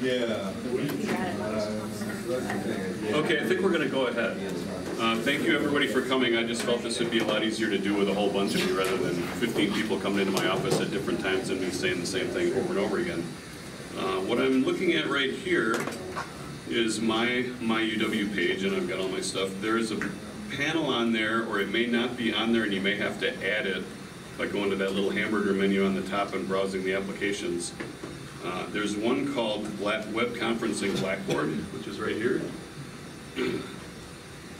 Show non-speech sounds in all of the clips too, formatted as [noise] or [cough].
Yeah. Okay, I think we're gonna go ahead. Uh, Thank you, everybody, for coming. I just felt this would be a lot easier to do with a whole bunch of you rather than 15 people coming into my office at different times and me saying the same thing over and over again. Uh, What I'm looking at right here is my, my UW page, and I've got all my stuff. There is a panel on there, or it may not be on there, and you may have to add it by going to that little hamburger menu on the top and browsing the applications. Uh, There's one called Web Conferencing Blackboard, which is right here. And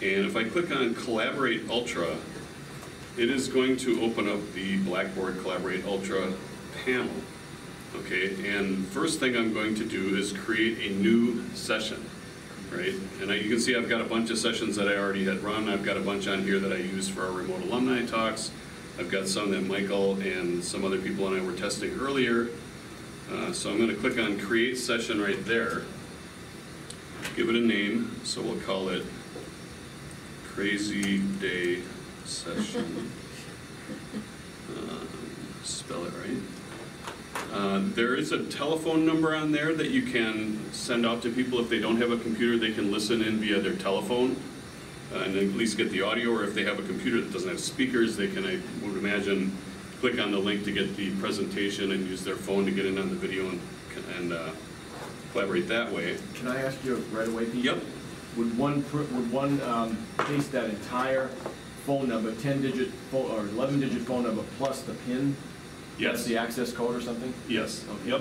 if I click on Collaborate Ultra, it is going to open up the Blackboard Collaborate Ultra panel. Okay, and first thing I'm going to do is create a new session, right? And I, you can see I've got a bunch of sessions that I already had run. I've got a bunch on here that I use for our remote alumni talks. I've got some that Michael and some other people and I were testing earlier. Uh, so I'm going to click on Create Session right there. Give it a name, so we'll call it Crazy Day Session. Um, [laughs] Spell it right. Uh, There is a telephone number on there that you can send out to people. If they don't have a computer, they can listen in via their telephone uh, and at least get the audio, or if they have a computer that doesn't have speakers, they can, I would imagine, click on the link to get the presentation and use their phone to get in on the video and, and uh, collaborate that way. Can I ask you right away, Pete? Yep. Would one, would one um, paste that entire phone number, 10-digit, or 11-digit phone number plus the PIN? That's Yes, the access code or something? yes, Okay. yep.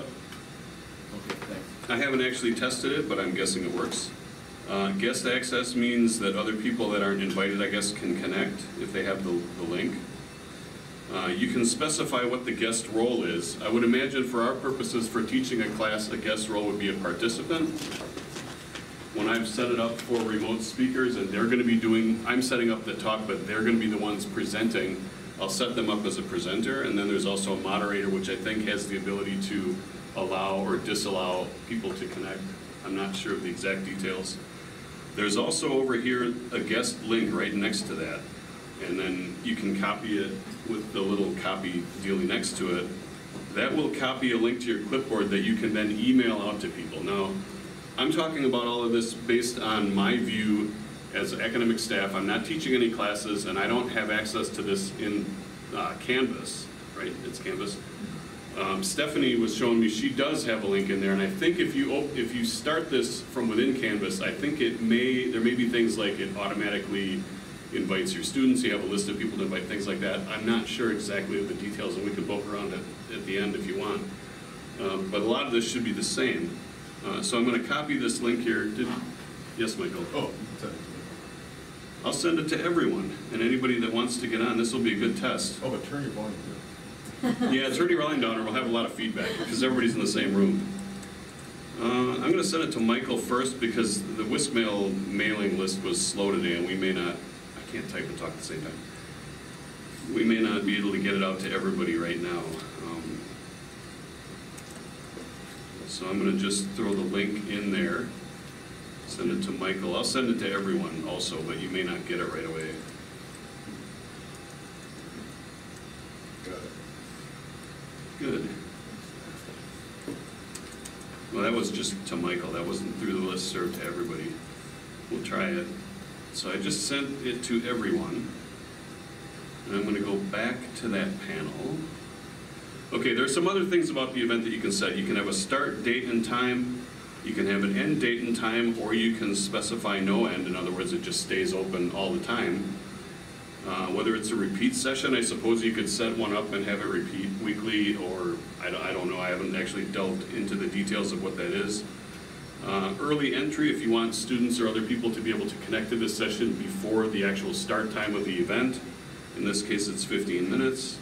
Okay, thanks. I haven't actually tested it, but I'm guessing it works. Uh, Guest access means that other people that aren't invited, I guess, can connect if they have the, the link. Uh, You can specify what the guest role is. I would imagine for our purposes, for teaching a class, a guest role would be a participant. When I've set it up for remote speakers and they're gonna be doing, I'm setting up the talk, but they're gonna be the ones presenting, I'll set them up as a presenter, and then there's also a moderator, which I think has the ability to allow or disallow people to connect. I'm not sure of the exact details. There's also over here a guest link right next to that. And then you can copy it with the little copy dealie next to it. That will copy a link to your clipboard that you can then email out to people. Now, I'm talking about all of this based on my view as academic staff. I'm not teaching any classes and I don't have access to this in uh, Canvas, right? It's Canvas. Um, Stephanie was showing me she does have a link in there, and I think if you if you start this from within Canvas, I think it may there may be things like it automatically invites your students. You have a list of people to invite, things like that. I'm not sure exactly of the details, and we can poke around it at the end if you want. Um, but a lot of this should be the same. Uh, so I'm going to copy this link here. Did, yes, Michael. Oh, send it to me. I'll send it to everyone and anybody that wants to get on. This will be a good test. Oh, but turn your volume down. [laughs] Yeah, turn your volume down or we'll have a lot of feedback because everybody's in the same room. Uh, I'm gonna send it to Michael first because the Wisc mail mailing list was slow today and we may not, can't type and talk at the same time. We may not be able to get it out to everybody right now. Um, So I'm gonna just throw the link in there, send it to Michael. I'll send it to everyone also, but you may not get it right away. Got it. Good. Well, that was just to Michael, that wasn't through the listserv to everybody. We'll try it. So I just sent it to everyone. And I'm gonna go back to that panel. Okay, there's some other things about the event that you can set. You can have a start date and time, you can have an end date and time, or you can specify no end. In other words, it just stays open all the time. Uh, Whether it's a repeat session, I suppose you could set one up and have it repeat weekly, or, I I don't know, I haven't actually delved into the details of what that is. Uh, Early entry, if you want students or other people to be able to connect to this session before the actual start time of the event. In this case, it's 15 minutes.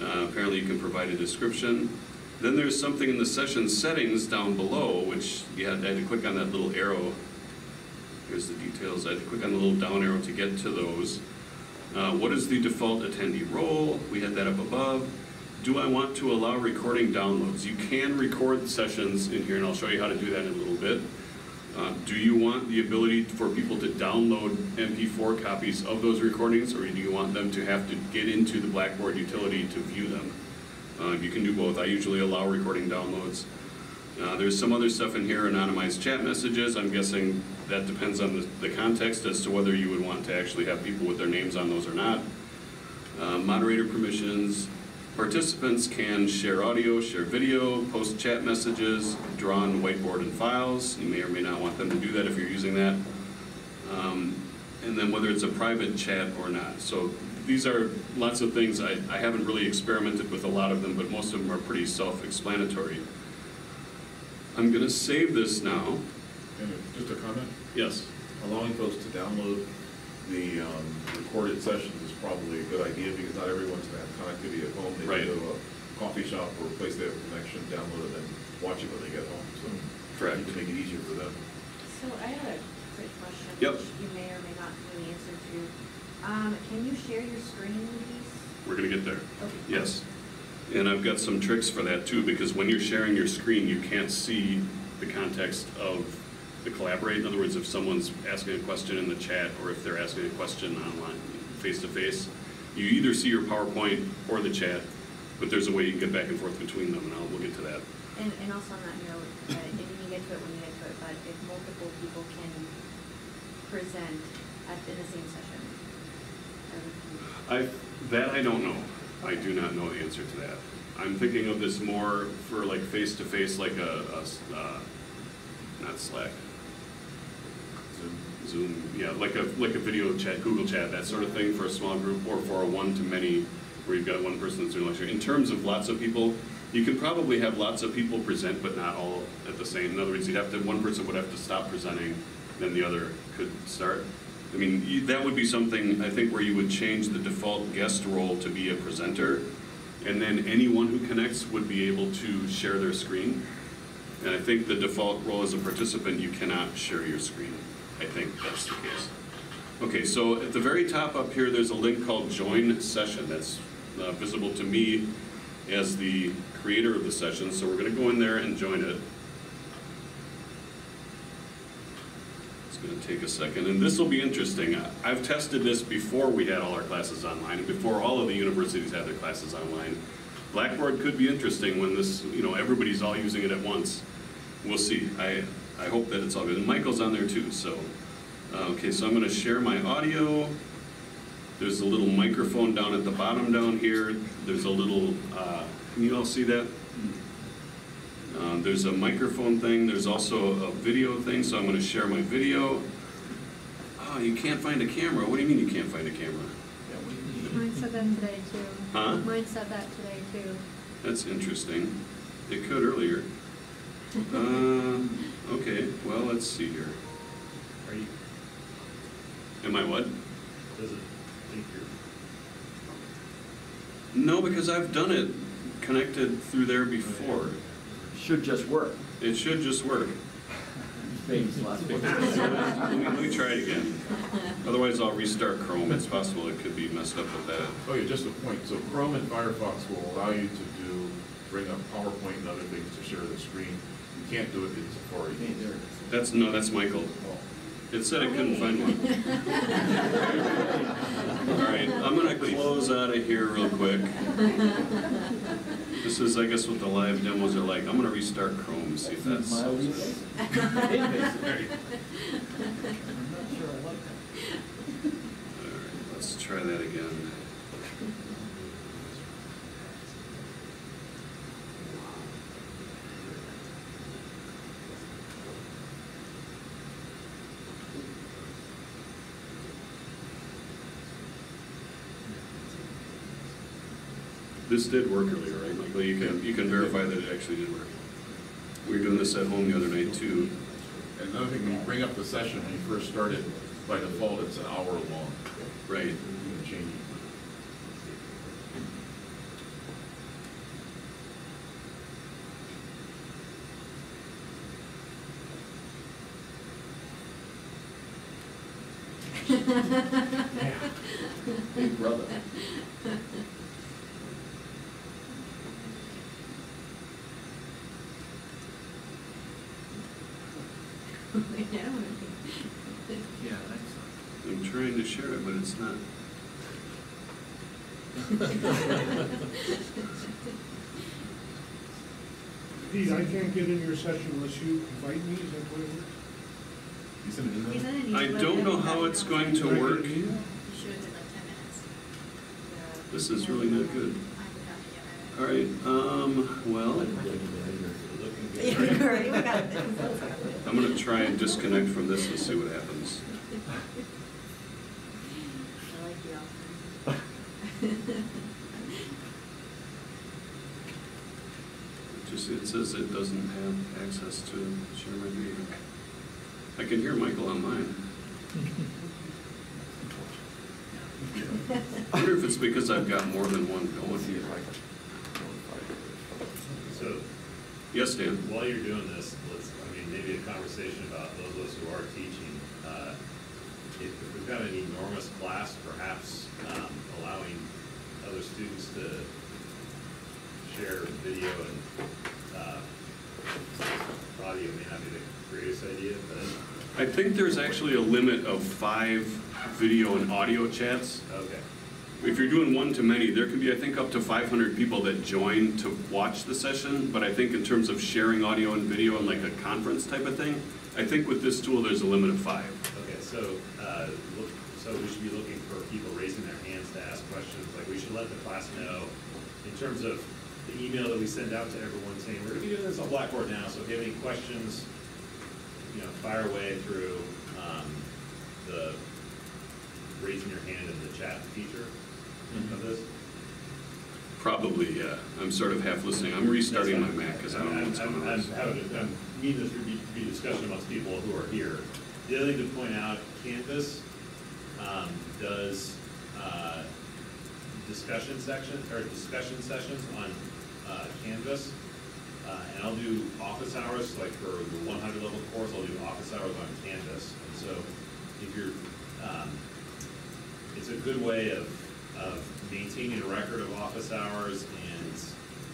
Uh, Apparently, you can provide a description. Then there's something in the session settings down below, which you had, had to click on that little arrow. Here's the details. I had to click on the little down arrow to get to those. Uh, What is the default attendee role? We had that up above. Do I want to allow recording downloads? You can record sessions in here, and I'll show you how to do that in a little bit. Uh, Do you want the ability for people to download MP4 copies of those recordings, or do you want them to have to get into the Blackboard utility to view them? Uh, You can do both. I usually allow recording downloads. Uh, There's some other stuff in here, anonymized chat messages. I'm guessing that depends on the, the context as to whether you would want to actually have people with their names on those or not. Uh, Moderator permissions, participants can share audio, share video, post chat messages, draw on whiteboard and files. You may or may not want them to do that if you're using that. Um, And then whether it's a private chat or not. So these are lots of things, I, I haven't really experimented with a lot of them, but most of them are pretty self-explanatory. I'm gonna save this now. Just a comment, Yes, allowing folks to download the um, recorded sessions probably a good idea because not everyone's gonna have connectivity at home. They Right. can go to a coffee shop or a place they have a connection, download it and watch it when they get home, so. Correct. To make it easier for them. So I had a quick question. Yep. Which you may or may not know the answer to. Um, can you share your screen, please? we're gonna get there. Okay. Yes. And I've got some tricks for that too, because when you're sharing your screen, you can't see the context of the collaborate. In other words, if someone's asking a question in the chat or if they're asking a question online, face to face, you either see your PowerPoint or the chat, but there's a way you can get back and forth between them, and I'll, we'll get to that. And, and also on that note, uh, and you get to it when you get to it, but if multiple people can present at, in the same session. I that I don't know. I do not know the answer to that. I'm thinking of this more for like face-to-face, like a uh, not Slack, Zoom. Yeah, like a, like a video chat, Google chat, that sort of thing for a small group, or for a one-to-many, where you've got one person that's doing a lecture. In terms of lots of people, you can probably have lots of people present, but not all at the same. In other words, you'd have to, one person would have to stop presenting, then the other could start. I mean, you- that would be something, I think, where you would change the default guest role to be a presenter, and then anyone who connects would be able to share their screen. And I think the default role as a participant, you cannot share your screen. I think that's the case. Okay, so at the very top up here, there's a link called Join Session. That's uh, visible to me as the creator of the session, so we're gonna go in there and join it. It's gonna take a second, and this will be interesting. I've tested this before we had all our classes online, and before all of the universities had their classes online. Blackboard could be interesting when this, you know, everybody's all using it at once. We'll see. I, I hope that it's all good. And Michael's on there too, so. uh, Okay, so I'm gonna share my audio. There's a little microphone down at the bottom down here. There's a little, uh, can you all see that? Uh, There's a microphone thing, there's also a video thing, so I'm gonna share my video. Oh, you can't find a camera, what do you mean you can't find a camera? Mine said that today too. Huh? Mine said that today too. That's interesting. It could earlier. Uh, okay, well, let's see here. Are you, Am I what? does it think you're, No, because I've done it connected through there before. Should just work. It should just work. Famous last week. Let me, let me try it again. Otherwise, I'll restart Chrome. It's possible it could be messed up with that. Oh, yeah, just a point, so Chrome and Firefox will allow you to do, bring up PowerPoint and other things to share the screen. You can't do it in Safari. That's, no, that's Michael. It said it couldn't find one. [laughs] All right, I'm gonna close out of here real quick. This is, I guess, what the live demos are like. I'm gonna restart Chrome, see if that's. [laughs] All Mildly invasive. Invasive. right, I'm not sure I like that. let's try that again. This did work earlier, right, Michael? You can, you can verify that it actually did work. We were doing this at home the other night too. And another thing, when you bring up the session, when you first start it, by default, it's an hour long. Right. You can change it. [laughs] Big brother. Yeah, that's. I'm trying to share it, but it's not. [laughs] Pete, I can't get in your session unless you invite me, is that the way it works? You send an He email? said it needs I don't know how it's going to Can I get work. an email? You should in like ten minutes. This is really not good. I would have to get All right, um, well, Looking good. [laughs] Yeah, right, we got this. I'm gonna try and disconnect from this and see what happens. [laughs] I like the offer. It it says it doesn't have access to share my video. I can hear Michael on mine. [laughs] I wonder if it's because I've got more than one going. So Yes, Dan? while you're doing this, let's, I mean, maybe a conversation about those of us who are teaching. uh, If if we've got an enormous class, perhaps um, allowing other students to share video and uh, audio may not be the greatest idea, but, I think there's actually a limit of five video and audio chats. okay. If you're doing one-to-many, there can be, I think, up to 500 people that join to watch the session, but I think in terms of sharing audio and video and like a conference type of thing, I think with this tool, there's a limit of five. Okay, so, uh, look, so we should be looking for people raising their hands to ask questions, like, we should let the class know in terms of email that we send out to everyone saying, we're gonna be doing this on Blackboard now, so if you have any questions, you know, fire away through, um, the raising your hand in the chat feature of this. Probably, yeah. I'm sort of half listening. I'm restarting my Mac because I don't know what's I'm- going I'm, on. I'm having, I'm needing this to be, be discussion amongst people who are here. The other thing to point out, Canvas, um, does, uh, discussion sections or discussion sessions on, uh, Canvas. Uh, and I'll do office hours, like for the one hundred level course, I'll do office hours on Canvas. And so if you're, um, it's a good way of, of maintaining a record of office hours and,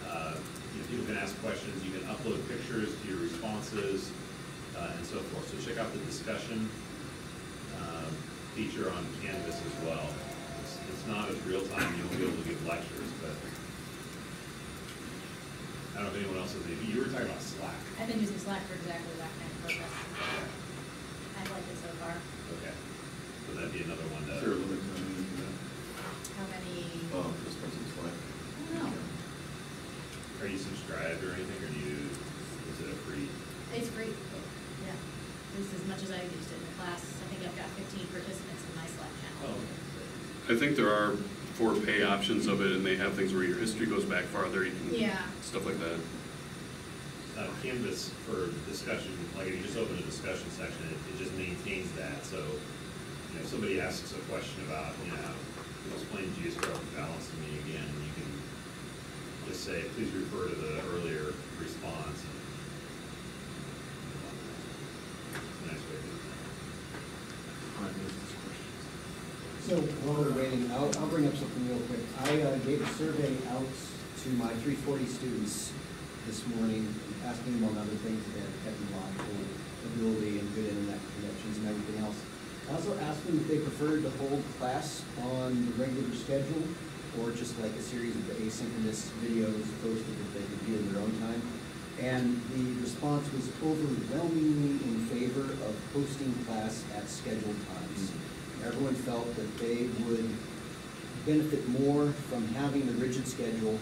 uh, you know, people can ask questions, you can upload pictures to your responses, uh, and so forth. So check out the discussion, uh, feature on Canvas as well. It's, it's not as real time, you won't be able to give lectures, I don't know if anyone else has any, you were talking about Slack. I've been using Slack for exactly that kind of purpose. I've liked it so far. Okay. So that'd be another one Is there a limit to how many you can have? How many? Oh, this person's like. I don't know. are you subscribed or anything, or do you, is it a free? It's free, yeah. At least as much as I've used it in the class. I think I've got fifteen participants in my Slack channel. Oh, I think there are four pay options of it and they have things where your history goes back farther, you can, Yeah. stuff like that. uh, Canvas for discussion, like if you just open a discussion section, it, it just maintains that, so, you know, if somebody asks a question about, you know, explain geostrophic balance to me again, you can just say, please refer to the earlier response. Nice way to do that. So while we're waiting, I'll, I'll bring up something real quick. I uh, gave a survey out to my three forty students this morning, asking on other things that technological ability and good internet connections and everything else. I also asked them if they preferred to hold class on the regular schedule or just like a series of asynchronous videos posted that they could view in their own time. And the response was overwhelmingly in favor of hosting class at scheduled times. Everyone felt that they would benefit more from having the rigid schedule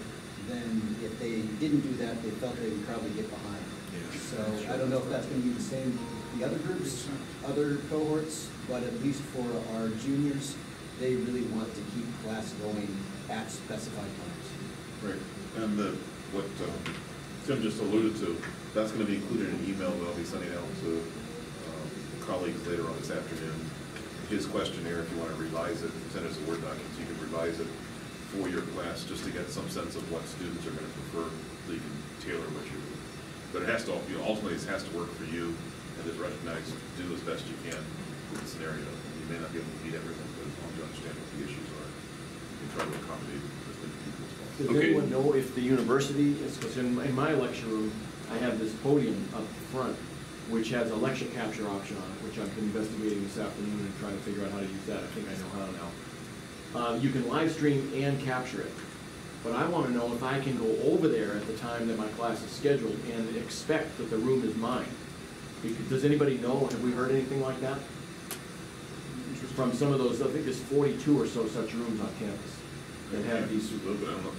than if they didn't do that, they felt they would probably get behind. So I don't know if that's gonna be the same with the other groups, other cohorts, but at least for our juniors, they really want to keep class going at specified times. Right, and the, what um, Tim just alluded to, that's gonna be included in an email that I'll be sending out to um, colleagues later on this afternoon. His questionnaire, if you wanna revise it, send us a Word document, so you can revise it for your class, just to get some sense of what students are gonna prefer, so you can tailor what you, but it has to, you know, ultimately, it has to work for you, and is recognized, do as best you can with the scenario. You may not be able to meet everything, but as long as you understand what the issues are, you can try to accommodate as many people as possible. Does Okay. anyone know if the university is, because in, in my lecture room, I have this podium up front, which has a lecture capture option on it, which I've been investigating this afternoon and trying to figure out how to use that. I think I know how now. Uh, you can live stream and capture it. But I wanna know if I can go over there at the time that my class is scheduled and expect that the room is mine. Because, does anybody know, have we heard anything like that? From some of those, I think there's forty-two or so such rooms on campus that have these. I don't know.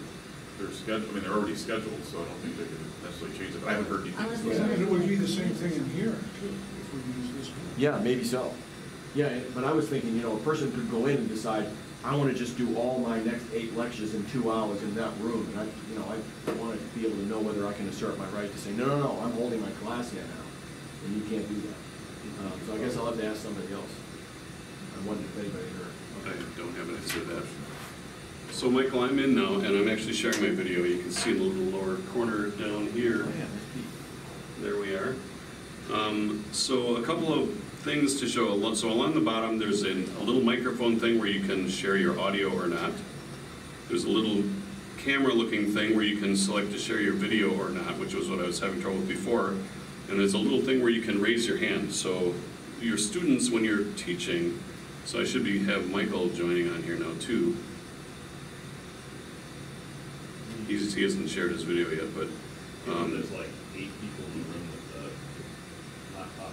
They're scheduled, I mean, they're already scheduled, so I don't think they can necessarily change it. I haven't heard Unless anything. there's It would be the same thing in here, too, if we use this one. Yeah, maybe so. Yeah, but I was thinking, you know, a person could go in and decide, I wanna just do all my next eight lectures in two hours in that room, and I, you know, I wanna be able to know whether I can assert my right to say, no, no, no, I'm holding my class here now, and you can't do that. Um, so I guess I'll have to ask somebody else. I wondered if anybody heard. I don't have an answer to that. So Michael, I'm in now, and I'm actually sharing my video. You can see in the little lower corner down here. There we are. Um, so a couple of things to show. So along the bottom, there's a, a little microphone thing where you can share your audio or not. There's a little camera-looking thing where you can select to share your video or not, which was what I was having trouble with before. And there's a little thing where you can raise your hand. So your students, when you're teaching, so I should be, have Michael joining on here now too. He's, he hasn't shared his video yet, but, um, There's like eight people in the room with the laptop.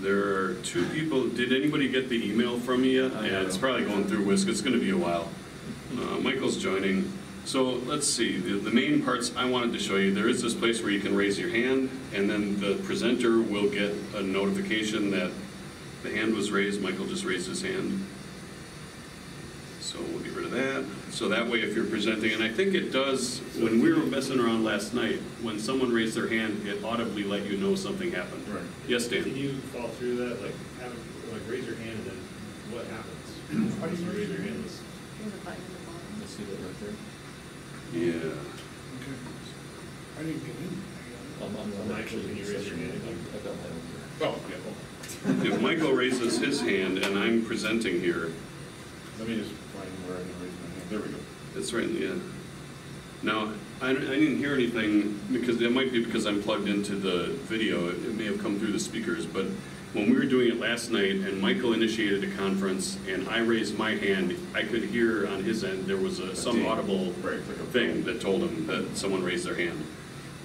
There are two people, did anybody get the email from me yet? Yeah, it's probably going through Wisc, it's gonna be a while. Uh, Michael's joining. So let's see, the, the main parts I wanted to show you, there is this place where you can raise your hand, and then the presenter will get a notification that the hand was raised, Michael just raised his hand. So we'll get rid of that. So that way, if you're presenting, and I think it does, when we were messing around last night, when someone raised their hand, it audibly let you know something happened. Right. Yes, Dan? Can you fall through that, like, have, like, raise your hand and then what happens? How do you raise your hand? is- There's a button at the bottom. see that right there? Yeah. Okay. I didn't get in. Well, Actually, can you raise your hand? I got my own. Oh, yeah, well, If Michael raises his hand and I'm presenting here, let me just find where I can raise my hand. There we go. it's right in the end. Now, I, I didn't hear anything, because it might be because I'm plugged into the video, it it may have come through the speakers, but when we were doing it last night and Michael initiated a conference and I raised my hand, I could hear on his end, there was a, some ding. audible Right, like a- thing that told him that someone raised their hand.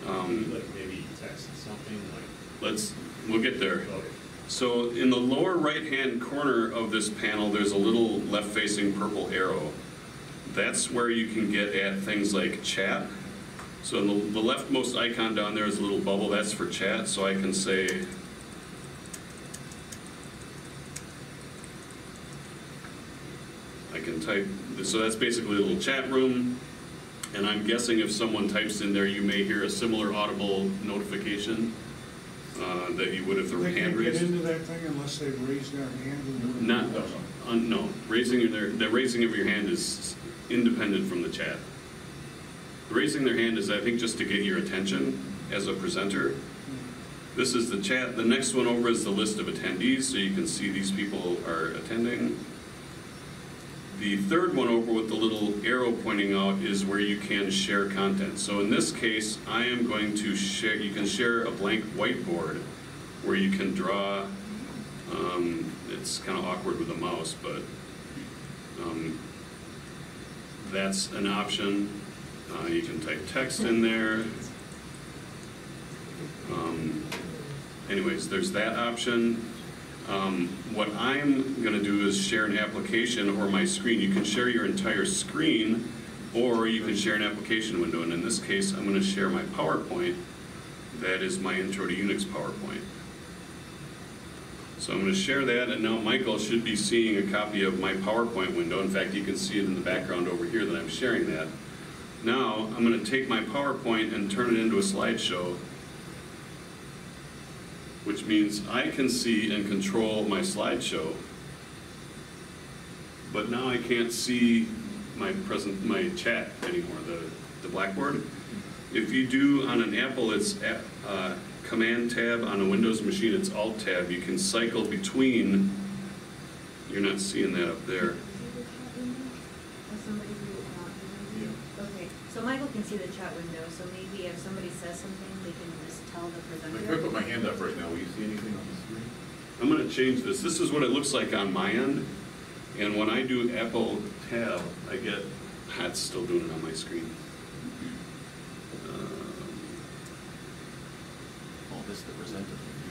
Um, Like, maybe text something, like, let's, we'll get there. okay. So in the lower right-hand corner of this panel, there's a little left-facing purple arrow. That's where you can get at things like chat. So the, the leftmost icon down there is a little bubble, that's for chat, so I can say, I can type, so that's basically a little chat room. And I'm guessing if someone types in there, you may hear a similar audible notification uh, that you would if the They hand can't get raised. into that thing unless they raise their hand and. Not, uh, no, raising their, the raising of your hand is independent from the chat. Raising their hand is, I think, just to get your attention as a presenter. This is the chat, the next one over is the list of attendees, so you can see these people are attending. The third one over with the little arrow pointing out is where you can share content. So in this case, I am going to share, you can share a blank whiteboard where you can draw, um, it's kind of awkward with a mouse, but, um, that's an option. Uh, you can type text in there. Um, anyways, there's that option. Um, what I'm gonna do is share an application or my screen. You can share your entire screen, or you can share an application window. And in this case, I'm gonna share my PowerPoint. That is my intro to Unix PowerPoint. So I'm gonna share that, and now Michael should be seeing a copy of my PowerPoint window. In fact, you can see it in the background over here that I'm sharing that. Now, I'm gonna take my PowerPoint and turn it into a slideshow which means I can see and control my slideshow. But now I can't see my present, my chat anymore, the, the Blackboard. If you do on an Apple, it's uh, Command Tab, on a Windows machine, it's Alt Tab. You can cycle between, you're not seeing that up there. See the chat window? Or somebody who, Okay, so Michael can see the chat window, so maybe if somebody says something, they can just tell If I put my hand up right now, will you see anything on the screen? I'm gonna change this. This is what it looks like on my end. And when I do Apple tab, I get, that's still doing it on my screen. Um, All this the presenter.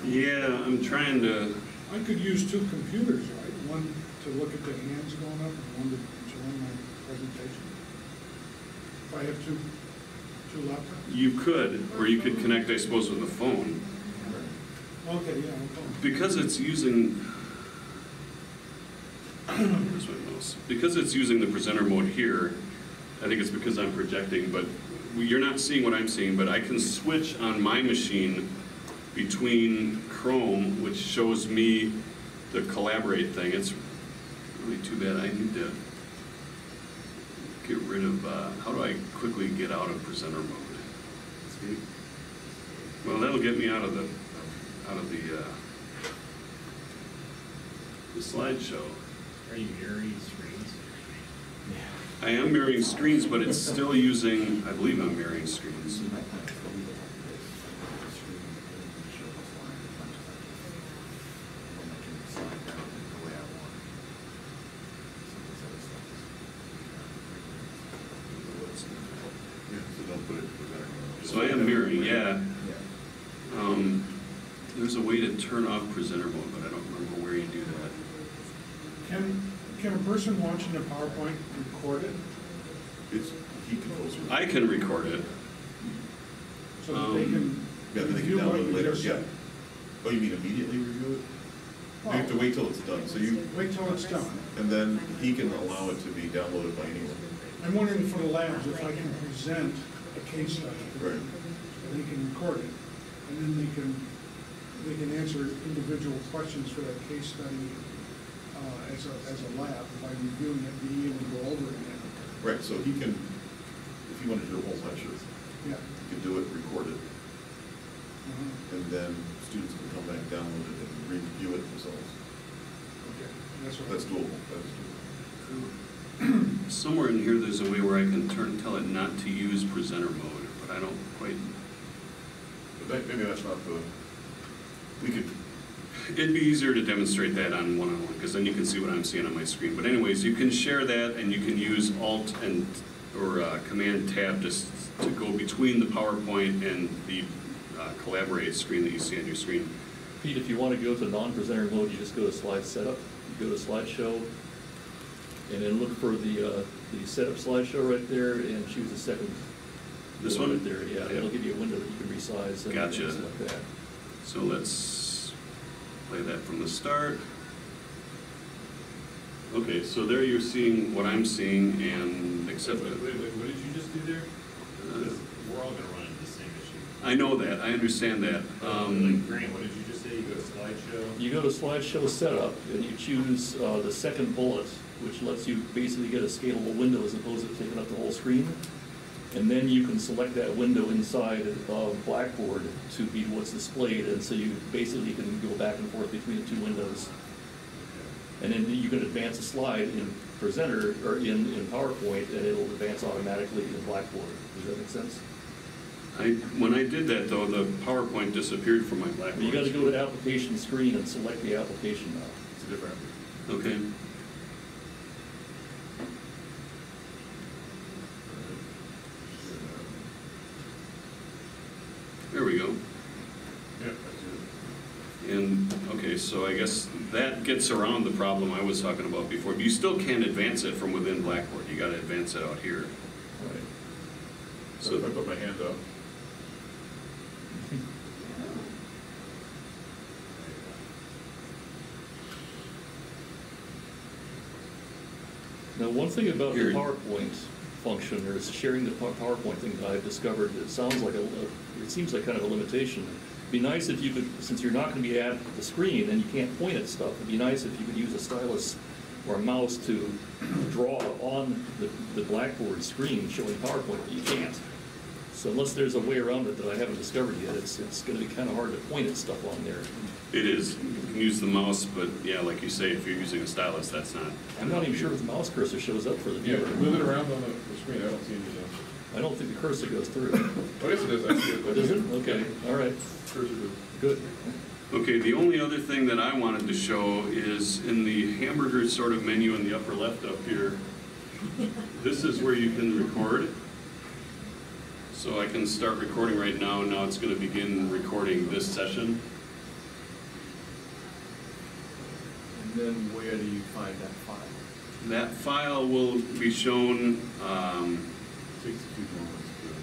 Yeah, I'm trying to, I could use two computers, right? One to look at the hands going up and one to join my presentation. If I have two, two laptops? you could, or you could connect, I suppose, with a phone. Okay, yeah. Because it's using, where's my mouse? Because it's using the presenter mode here, I think it's because I'm projecting, but you're not seeing what I'm seeing, but I can switch on my machine between Chrome, which shows me the collaborate thing. It's really too bad. I need to get rid of, uh, how do I quickly get out of presenter mode? Speak. Well, that'll get me out of the, out of the, uh, the slideshow. Are you mirroring screens? I am mirroring screens, but it's still using, I believe I'm mirroring screens. Yeah, so don't put it in presenter mode. So I am mirroring, yeah. Yeah. Um, there's a way to turn off presenter mode, but I don't remember where you do that. Can, can a person watching PowerPoint record it It's, he controls it. I can record it. so that they Um, can Yeah, then they can review what download you later, just yeah. said? Oh, you mean immediately review it? You have to wait till it's done, so you, Wait till it's done. and then he can allow it to be downloaded by anyone. I'm wondering for the labs, if I can present a case study. Right. They can record it, and then they can, they can answer individual questions for that case study uh, as a, as a lab, by reviewing it, being able to go over it again. Right, so he can, if he wanted to do a whole lecture, yeah. he Yeah. could do it, record it, Uh-huh. and then students can come back, download it, and review it themselves. Okay, that's what. That's doable, that's doable. [clears throat] Somewhere in here, there's a way where I can turn, tell it not to use presenter mode, but I don't quite, But that, maybe that's not the, we could, it'd be easier to demonstrate that on one-on-one, because then you can see what I'm seeing on my screen. But anyways, you can share that, and you can use Alt and, or uh, Command Tab just to go between the PowerPoint and the uh, Collaborate screen that you see on your screen. Pete, if you want to go to non-presenter mode, you just go to slide setup, you go to slideshow, and then look for the, uh, the setup slideshow right there, and choose the second. This one? Right there, yeah, it'll give you a window that you can resize and Gotcha. things like that. So let's play that from the start. Okay, so there you're seeing what I'm seeing and except, Wait, wait, wait, what did you just do there? uh, We're all gonna run into the same issue. I know that, I understand that. Um, Grant, what did you just say? You go to slideshow? You go to slideshow setup, and you choose uh, the second bullet, which lets you basically get a scalable window as opposed to taking up the whole screen. And then you can select that window inside of Blackboard to be what's displayed, and so you basically can go back and forth between the two windows. And then you can advance a slide in Presenter, or in, in PowerPoint, and it'll advance automatically in Blackboard. Does that make sense? I, when I did that though, the PowerPoint disappeared from my Blackboard. You gotta go to the application screen and select the application now. it's a different, Okay, there we go. yeah, that's it. And, okay, so I guess that gets around the problem I was talking about before. But you still can't advance it from within Blackboard. You gotta advance it out here. Right. So if I put my hand up, Now, one thing about the Here. PowerPoint function, or sharing the PowerPoint thing that I've discovered, it sounds like a, a- it seems like kind of a limitation. It'd Be nice if you could, since you're not gonna be at the screen and you can't point at stuff, it'd be nice if you could use a stylus or a mouse to draw on the, the Blackboard screen showing PowerPoint, but you can't. So unless there's a way around it that I haven't discovered yet, it's, it's gonna be kind of hard to point at stuff on there. It is, you can use the mouse, but yeah, like you say, if you're using a stylus, that's not. I'm not even sure if the mouse cursor shows up for the viewer. yeah, viewer. move it around on the the screen, I don't see anything. I don't think the cursor goes through. Oh, yes, it is, I see it. Does it? Okay, all right, Cursor does. good. Okay, the only other thing that I wanted to show is in the hamburger sort of menu in the upper left up here, This is where you can record. So I can start recording right now, now it's gonna begin recording this session. And then where do you find that file? That file will be shown, um, Takes a few moments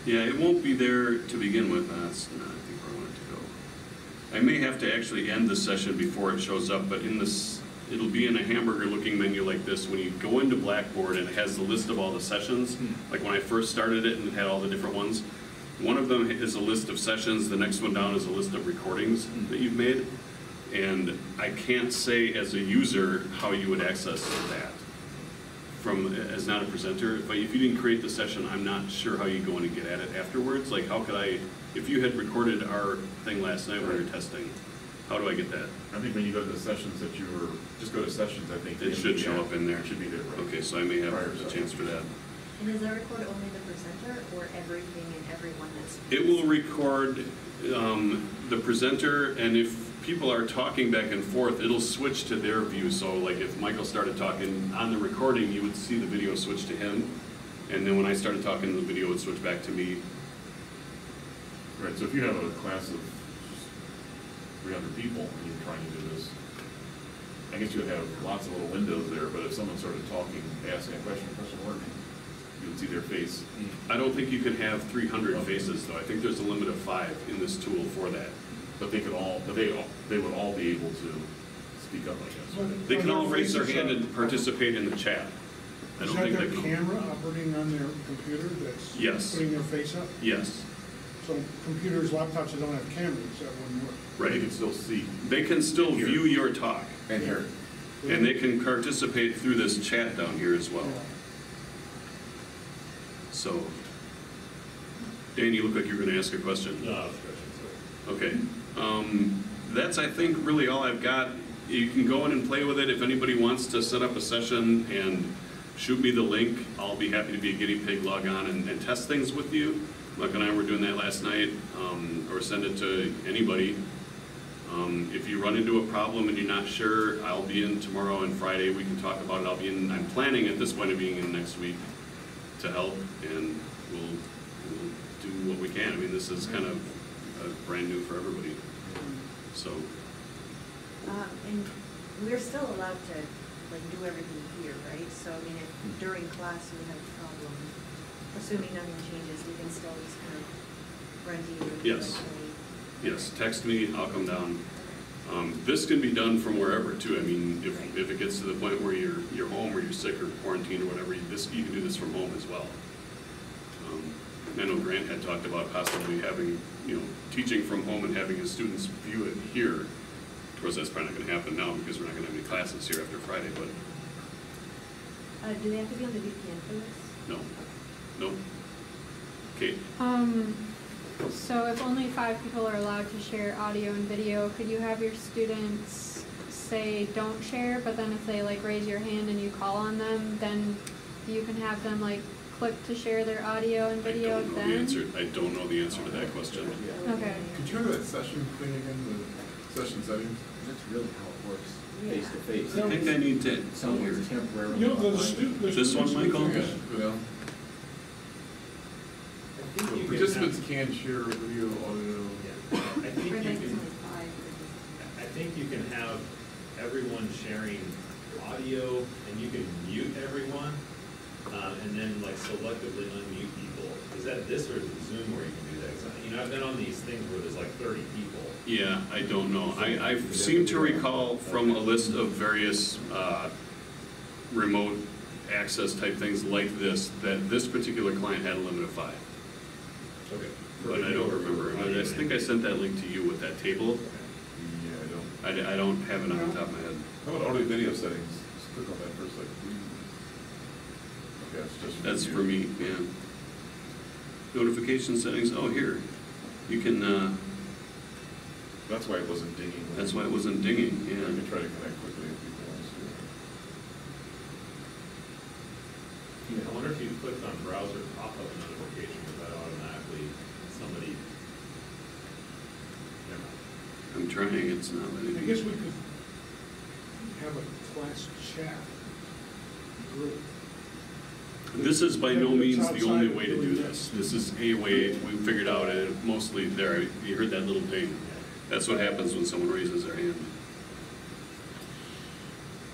yeah, it won't be there to begin with, that's not, I think, where I want it to go. I may have to actually end the session before it shows up, but in this, it'll be in a hamburger-looking menu like this. When you go into Blackboard and it has the list of all the sessions, Hmm. like when I first started it and it had all the different ones, one of them is a list of sessions, the next one down is a list of recordings that you've made. And I can't say as a user how you would access that from, as not a presenter. But if you didn't create the session, I'm not sure how you go in and get at it afterwards. Like, how could I, if you had recorded our thing last night when we were testing, how do I get that? I think when you go to the sessions that you were, just go to sessions, I think. It should show up in there. It should be there, right? Okay, so I may have Prior a session. chance for that. And does that record only the presenter or everything and everyone that's? It will record um, the presenter, and if people are talking back and forth, it'll switch to their view. So like if Michael started talking on the recording, you would see the video switch to him. And then when I started talking, the video would switch back to me. Right, so if you have a class of three hundred people and you're trying to do this, I guess you would have lots of little windows there, but if someone started talking, asking a question, question working, you would see their face. I don't think you can have 300 faces, though. I think there's a limit of five in this tool for that. But they could all, but they, all they would all be able to speak up, I guess. They can all raise their hand and participate in the chat. I Is don't that think their they can. camera operating on their computer that's? Yes. Putting their face up? Yes, So computers, laptops that don't have cameras, that wouldn't work. They right. can still see They can still Here. view your talk. and hear. And they can participate through this chat down here as well. Yeah. So, Dan, you look like you're gonna ask a question. No, I was stretching, sorry. Okay, um, that's, I think, really all I've got. You can go in and play with it. If anybody wants to set up a session and shoot me the link, I'll be happy to be a guinea pig, log on and, and test things with you. Mike and I were doing that last night, um, or send it to anybody. Um, if you run into a problem and you're not sure, I'll be in tomorrow and Friday, we can talk about it. I'll be in, I'm planning at this point of being in next week to help, and we'll, we'll do what we can. I mean, this is kind of uh, brand new for everybody, so. Um, and we're still allowed to, like, do everything here, right? So, I mean, if during class we have a problem, assuming nothing changes, we can still just kind of run to you. Yes. Yes, text me, I'll come down. Um, This can be done from wherever too. I mean, if, if it gets to the point where you're, you're home or you're sick or quarantined or whatever, you- this, you can do this from home as well. Um, I know Grant had talked about possibly having, you know, teaching from home and having his students view it here. Of course, that's probably not gonna happen now because we're not gonna have any classes here after Friday, but Uh, do they have to be on the VPN for this? no, no. Okay. Um, so if only five people are allowed to share audio and video, could you have your students say don't share, but then if they like raise your hand and you call on them, then you can have them like click to share their audio and I video don't know then? the answer, I don't know the answer to that question. Okay. Could you go to that session thing again, the session settings? That's really how it works, face to face. I think I need to, Somewhere temporarily. You know, the online. stu- the This one, students- Michael? Yeah, go down. I think you can Participants have- can share video, audio. Yeah, I think you can, only five or I think you can have everyone sharing audio, and you can mute everyone, uh, and then like selectively unmute people. Is that this or is it Zoom where you can do that? I- You know, I've been on these things where there's like thirty people. Yeah, I don't know. I, I seem to recall from a list of various, uh, remote access type things like this, that this particular client had a limit of five. Okay. But I don't remember. I I think I sent that link to you with that table. Yeah, I don't. I, I don't have it on the top of my head. How about audio video settings? Just click on that for a second. Okay, it's just. That's for me, yeah. Notification settings, oh, here. You can, uh, That's why it wasn't dinging. that's why it wasn't dinging, I yeah. can try to connect quickly if people want to see it. I wonder if you clicked on browser pop-up notification, would that automatically, somebody? Never mind. I'm trying, it's not I guess we could have a class chat group. This is by no means the only way to do this. This is a way we figured out, and mostly there, you heard that little ding. That's what happens when someone raises their hand.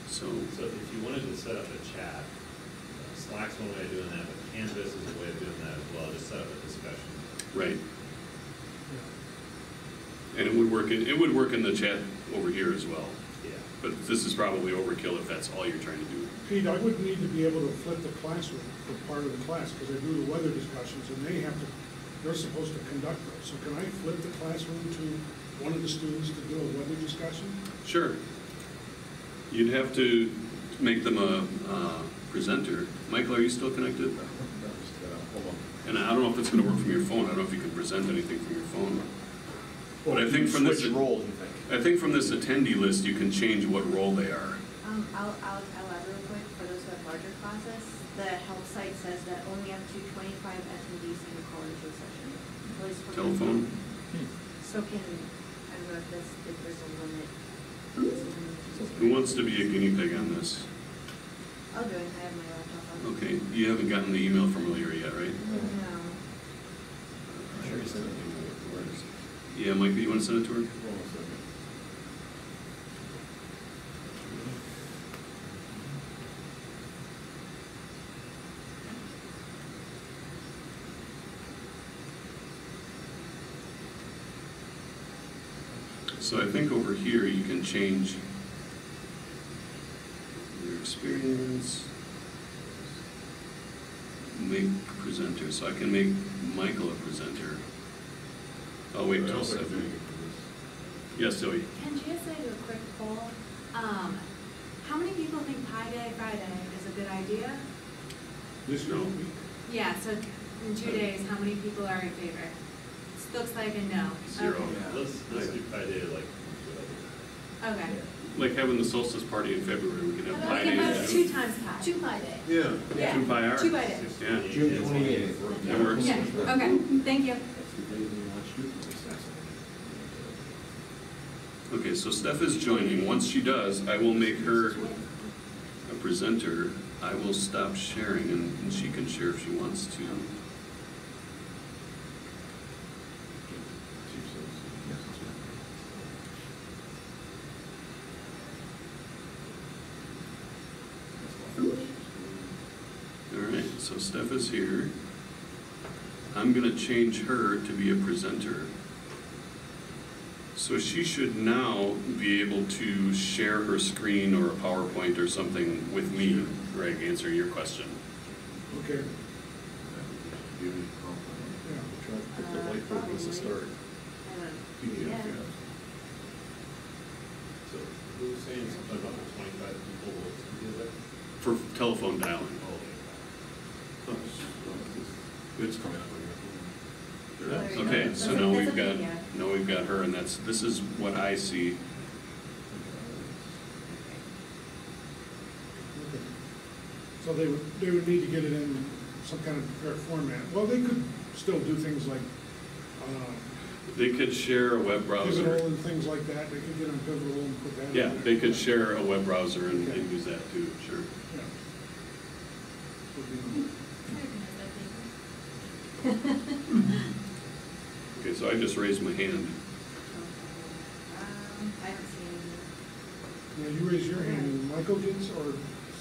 So, So if you wanted to set up a chat, uh, Slack's one way of doing that, but Canvas is a way of doing that as well, just set up a discussion. right. And it would work, in it would work in the chat over here as well. Yeah. But this is probably overkill if that's all you're trying to do. Pete, I would need to be able to flip the classroom for part of the class, because I do the weather discussions, and they have to, they're supposed to conduct those. So can I flip the classroom to one of the students to do a weather discussion? Sure. You'd have to make them a uh, presenter. Michael, are you still connected? [laughs] That was, uh, hold on. And I don't know if it's gonna work from your phone. I don't know if you can present anything from your phone. But I think from this- Switch roles, you think? I think from this attendee list, you can change what role they are. Um, I'll, I'll, I'll add real quick, for those who have larger classes, the help site says that only up to twenty-five attendees can call into a session. at least for- Telephone? So can, I don't know if this, if there's a limit. There's a limit. Who wants to be a guinea pig on this? I'll do it, I have my laptop on. Okay, you haven't gotten the email from earlier yet, right? No. Sure, you sent it to me. Where is it? Yeah, Mike, Do you wanna send it to her? So I think over here, you can change your experience, make presenter, so I can make Michael a presenter. I'll wait I till also have to seven. make it for Yes, Zoe? Can GSA do a quick poll? Um, how many people think Pi Day Friday is a good idea? this. This No. week? Yeah, so in two days, how many people are in favor? It looks like a no. Zero. Okay. Let's, let's do Pi Day like, whatever. Okay. Like having the solstice party in February, we can have We Pi Day. have two times Pi. Two Pi Day. Yeah. Yeah. Two Pi hour? Two Pi Day. Yeah. June twenty-eighth. That works. Yeah, okay, thank you. That's the day we want you to assassinate. Okay, so Steph is joining. Once she does, I will make her a presenter. I will stop sharing and and she can share if she wants to. All right, so Steph is here. I'm gonna change her to be a presenter. So she should now be able to share her screen or a PowerPoint or something with me, Greg, answer your question. Okay, Yeah. yeah. Try to pick the whiteboard as a uh, start. Uh, I don't know. PDF, Yeah. yeah. So who saying something about the twenty-five people will do that? For telephone dialing. Oh, oh It's coming up. There you go. Okay, so now we've got, now we've got her, and that's, this is what I see. Okay. So they would, they would need to get it in some kind of prepared format. Well, they could still do things like, uh, They could share a web Pivotal browser. and things like that. They could get on Pivotal and put that in Yeah, there. they could share a web browser and and use that too, sure. Yeah. Would be- [laughs] [laughs] [laughs] Okay, so I just raised my hand. Um, I haven't seen Now, you raise your hand, and Michael gets, or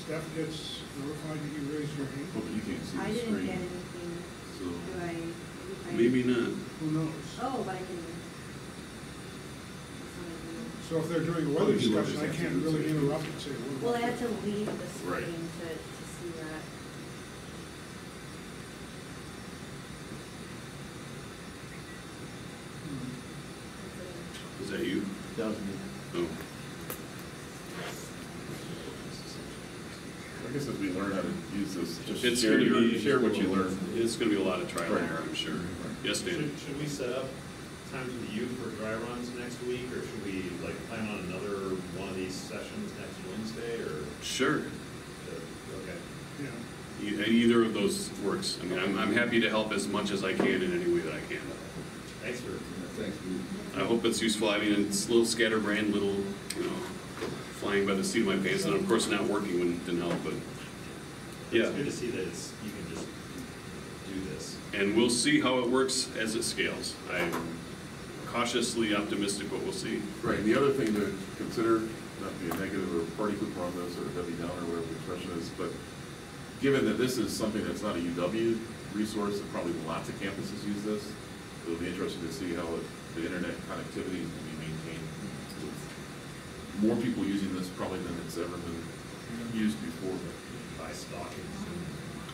Steph gets notified that you raised your hand? Oh, but you can't see any. I the didn't screen. get anything, So, do I? I- Maybe not. Who knows? Oh, but I can. So if they're doing a weather discussion, I can't really interrupt and say, Well, I about had to leave the Right. screen to, to see that. Hmm. Is that you? Doesn't Oh, I guess as we learn how to use this, just It's share gonna your, be. share what you learn. It's gonna be a lot of trial and error, I'm sure. Yes, Dan? Should, should we set up times with you for dry runs next week, or should we like plan on another one of these sessions next Wednesday, or? Sure. Okay. Yeah. E- Either of those works. I mean, I'm, I'm happy to help as much as I can in any way that I can. Thanks for, I hope it's useful. I mean, it's a little scatterbrained, little, you know, flying by the seat of my pants, and of course not working when it didn't help, but Yeah. It's good to see that it's, you can just do this. And we'll see how it works as it scales. I'm cautiously optimistic what we'll see. Right, and the other thing to consider, not be a negative or party pooper on this, or Debbie Downer, whatever the expression is, but given that this is something that's not a UW resource, and probably lots of campuses use this, it'll be interesting to see how it- the internet connectivity can be maintained. with More people using this probably than it's ever been used before. By stalking.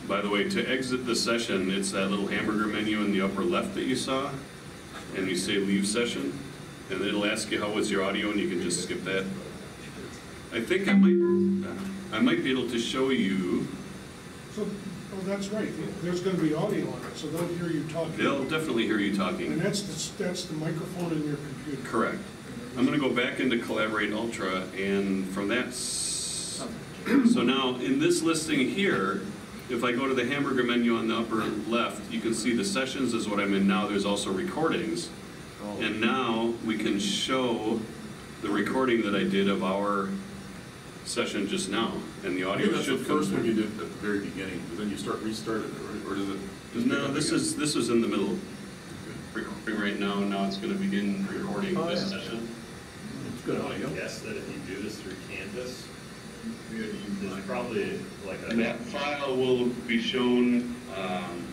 By the way, to exit the session, it's that little hamburger menu in the upper left that you saw, and you say leave session, and it'll ask you how was your audio, and you can just skip that. I think I might, I might be able to show you, So, oh, that's right, there's gonna be audio on it, so they'll hear you talking. they'll definitely hear you And talking. that's, the that's the microphone in your computer. Correct. I'm gonna go back into Collaborate Ultra, and from that, s- so now, in this listing here, if I go to the hamburger menu on the upper left, you can see the sessions is what I'm in now, there's also recordings. Oh. And now, we can show the recording that I did of our session just now, and the I audio think that's the should come first one you through. did at the very beginning, but then you start, restart it, or or does it? just pick No, up this again? is, this is in the middle, recording right now, and now it's gonna begin recording Oh, this yeah. session. It's good I audio. guess that if you do this through Canvas, there's probably like a. And that file will be shown, um,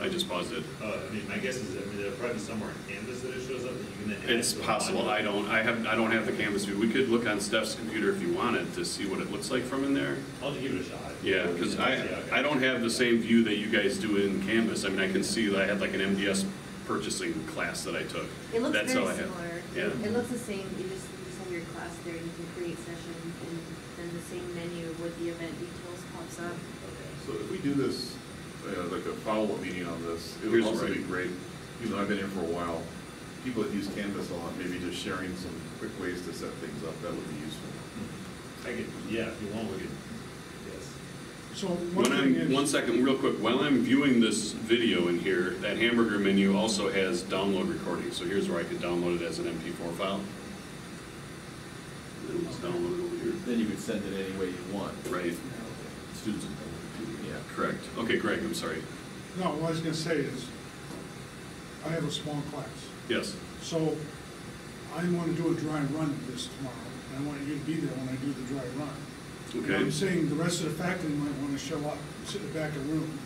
I just paused it. Uh, I mean, my guess is, I mean, there'll probably be somewhere in Canvas that it shows up that you can then add. It's to the possible, audio. I don't, I have, I don't have the canvas view. We could look on Steph's computer if you wanted to see what it looks like from in there. I'll just give it a shot. Yeah, because I, okay. I don't have the same view that you guys do in Canvas. I mean, I can see that I had like an MDS purchasing class that I took. It looks That's very all I have. similar. Yeah. It looks the same, you just, you just have your class there, you can create sessions, and then the same menu with the event details pops up. Okay. So if we do this, uh, like a follow-up meeting on this, it would Here's also right. be great, even though I've been here for a while, people that use Canvas a lot, maybe just sharing some quick ways to set things up, that would be useful. I could, yeah, if you want, we could, yes. So one When thing I'm, is. one second, real quick, while I'm viewing this video in here, that hamburger menu also has download recording. So here's where I could download it as an MP4 file. And It's downloaded over here. Then you could send it any way you want. Right, Students will know what to do, yeah. Correct. Okay, Greg, I'm sorry. No, what I was gonna say is, I have a small class, Yes, so I wanna do a dry run of this tomorrow, and I want you to be there when I do the dry run. And okay. I'm saying the rest of the faculty might wanna show up, sit in the back of the room,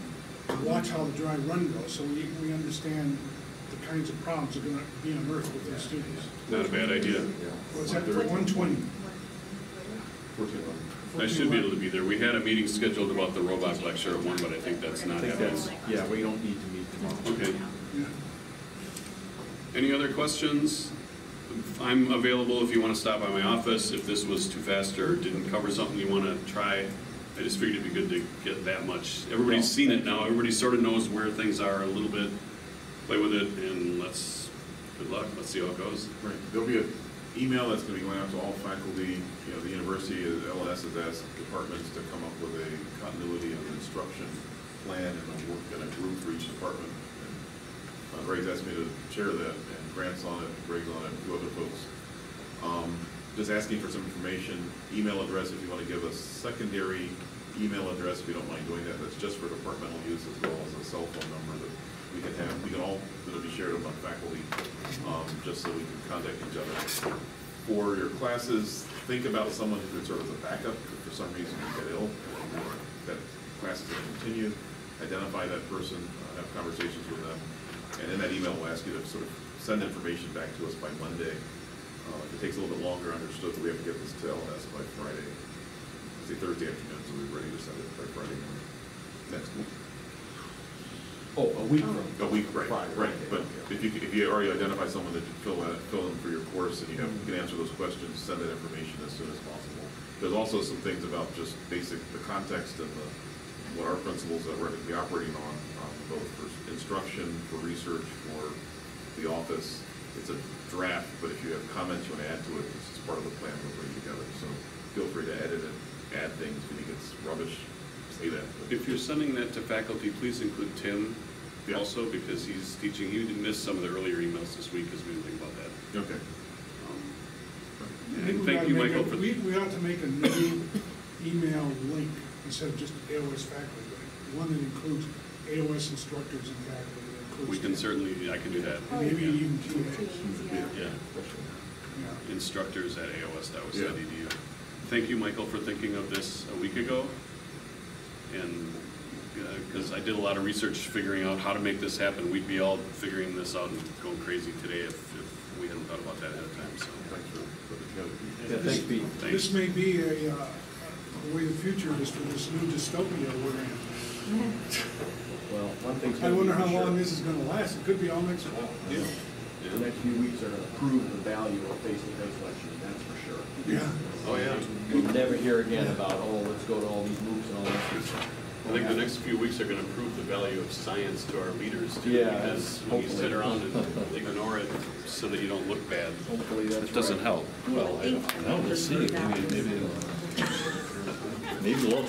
and watch how the dry run goes, so we, we understand the kinds of problems that are gonna be unearthed with the students. Not a bad idea. What's that, for one twenty? Fourteen of them. I should be able to be there. We had a meeting scheduled about the robot lecture at one, but I think that's I not think happening. that's, yeah, we don't need to meet tomorrow. Okay. Any other questions? I'm available if you want to stop by my office, if this was too fast or didn't cover something you want to try. I just figured it'd be good to get that much. Everybody's seen it now, everybody sort of knows where things are a little bit. Play with it and let's, good luck, let's see how it goes. Right, there'll be an email that's gonna be going out to all faculty, you know, the university, LS has asked departments to come up with a continuity of instruction plan and a work in a group for each department. And, Uh, asked me to share that, and Grant's on it, Greg's on it, a few other folks. Um, just asking for some information, email address, if you wanna give a secondary email address, if you don't mind doing that, that's just for departmental use as well as a cell phone number that we can have, we can all, that'll be shared among faculty, um, just so we can contact each other. For your classes, think about someone who could serve as a backup, if for some reason you get ill, or that class is gonna continue, identify that person, uh, have conversations with them, and in that email, we'll ask you to sort of send information back to us by Monday. Uh, if it takes a little bit longer, understood that we have to get this to LS by Friday, say Thursday afternoon, so we're ready to send it by Friday morning. Next week. Oh, a week from. A week, right, Friday, right, okay, but okay. if you, if you already identify someone that you fill that, fill in for your course and you have, you can answer those questions, send that information as soon as possible. There's also some things about just basic, the context and the, what our principles that we're gonna be operating on, um, both for instruction, for research, for the office. It's a draft, but if you have comments you wanna add to it, this is part of the plan we're putting together, so feel free to edit it, add things, if you think it's rubbish, say that. If you're sending that to faculty, please include Tim Yeah. also, because he's teaching, he missed some of the earlier emails this week, because we didn't think about that. Okay. Um, And thank you, Michael, a- for We, we ought to make a new email link instead of just AOS faculty, but one that includes AOS instructors and faculty. that includes We can certainly, I can do that. And Maybe even TAs, Teams, yeah. Yeah, yeah. instructors at Yeah. Thank you, Michael, for thinking of this a week ago. And, because I did a lot of research figuring out how to make this happen. We'd be all figuring this out and going crazy today if, if we hadn't thought about that ahead of time, so. Thanks for putting it together. Yeah, thanks, Pete. Thanks. This may be a, uh, a way the future is for this new dystopia we're in. Well, one thing's I gonna wonder for how long sure. this is gonna last. It could be all next fall. Yeah. The next few weeks are gonna prove the value of face-to-face lectures, that's for sure. Yeah. Oh, yeah. We'll never hear again about, oh, let's go to all these MOOCs and all this. I think the next few weeks are gonna prove the value of science to our leaders too. Yeah, Because when you hopefully. sit around and ignore it so that you don't look bad, Hopefully that's it doesn't right. help. Well, I don't know, we'll see, maybe, maybe, maybe we'll